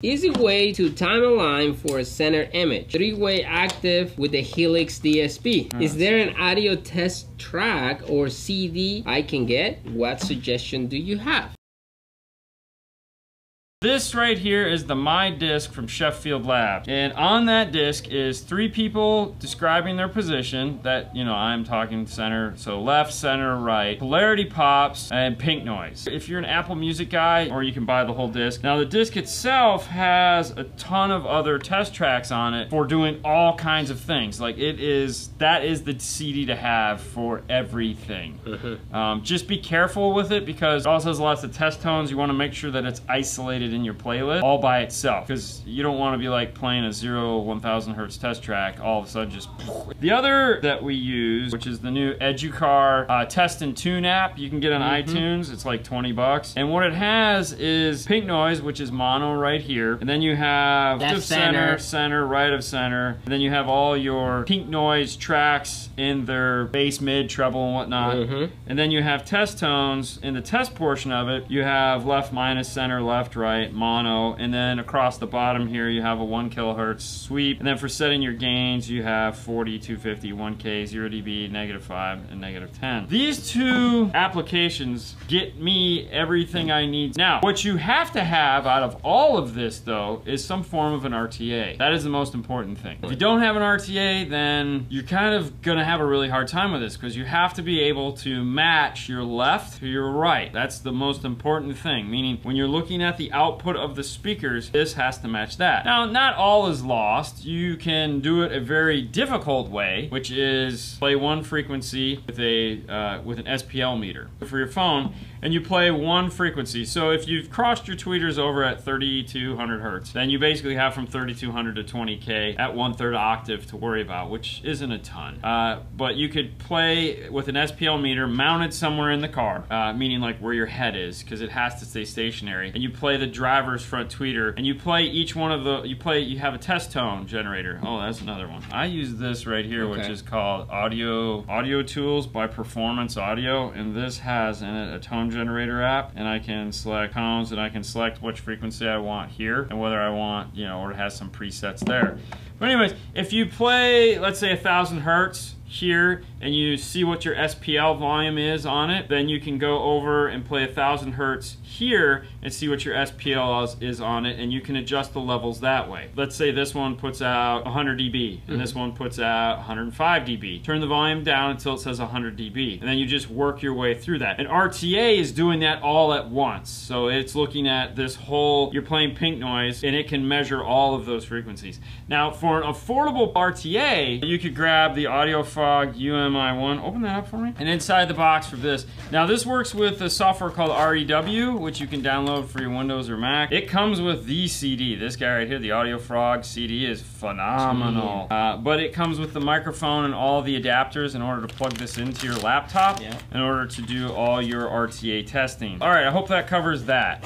Easy way to time align for a center image. Three-way active with the Helix DSP. Ah, Is there an audio test track or CD I can get? What suggestion do you have? This right here is the My Disc from Sheffield Lab. And on that disc is three people describing their position that, you know, I'm talking center, so left, center, right, polarity pops, and pink noise. If you're an Apple Music guy, or you can buy the whole disc. Now the disc itself has a ton of other test tracks on it for doing all kinds of things. Like it is, that is the CD to have for everything. Mm-hmm. Um, just be careful with it because it also has lots of test tones. You want to make sure that it's isolated in your playlist all by itself because you don't want to be like playing a 0 1000 hertz test track all of a sudden just the other that we use which is the new Educar uh, test and tune app you can get on Mhm. iTunes it's like 20 bucks and what it has is pink noise which is mono right here and then you have left of center center. center right of center and then you have all your pink noise tracks in their bass mid treble and whatnot Mhm. and then you have test tones in the test portion of it. You have left minus center, left right, mono, and then across the bottom here you have a 1 kilohertz sweep. And then for setting your gains, you have 40, 250, 1K, 0 dB, negative 5, and negative 10. These two applications get me everything I need. Now, what you have to have out of all of this though is some form of an RTA. That is the most important thing. If you don't have an RTA, then you're kind of gonna have a really hard time with this because you have to be able to match your left to your right. That's the most important thing, meaning when you're looking at the output of the speakers, this has to match that. Now, not all is lost. You can do it a very difficult way, which is play one frequency with a uh, with an SPL meter for your phone, and you play one frequency. So if you've crossed your tweeters over at 3200 hertz, then you basically have from 3200 to 20k at one third octave to worry about, which isn't a ton. Uh, but you could play with an SPL meter mounted somewhere in the car, uh, meaning like where your head is, because it has to stay stationary. And you play the driver's front tweeter, and you play each one of the, you play, you have a test tone generator. Oh, that's another one. I use this right here, which is called Audio Audio Tools by Performance Audio, and this has in it a tone generator app, and I can select tones, and I can select which frequency I want here, and whether I want, you know, or it has some presets there. But anyways, if you play, let's say a thousand hertz here, and you see what your SPL volume is on it, then you can go over and play a thousand hertz here and see what your SPL is, on it, and you can adjust the levels that way. Let's say this one puts out 100 dB, and mm-hmm. this one puts out 105 dB. Turn the volume down until it says 100 dB, and then you just work your way through that. And RTA is doing that all at once, so it's looking at this whole, you're playing pink noise, and it can measure all of those frequencies. Now, for an affordable RTA, you could grab the AudioFrog UMI1, open that up for me, and inside the box for this. Now, this works with a software called REW, which you can download for your Windows or Mac. It comes with the CD. This guy right here, the Audio AudioFrog CD, is phenomenal. Uh, but it comes with the microphone and all the adapters in order to plug this into your laptop Yeah. in order to do all your RTA testing. All right, I hope that covers that.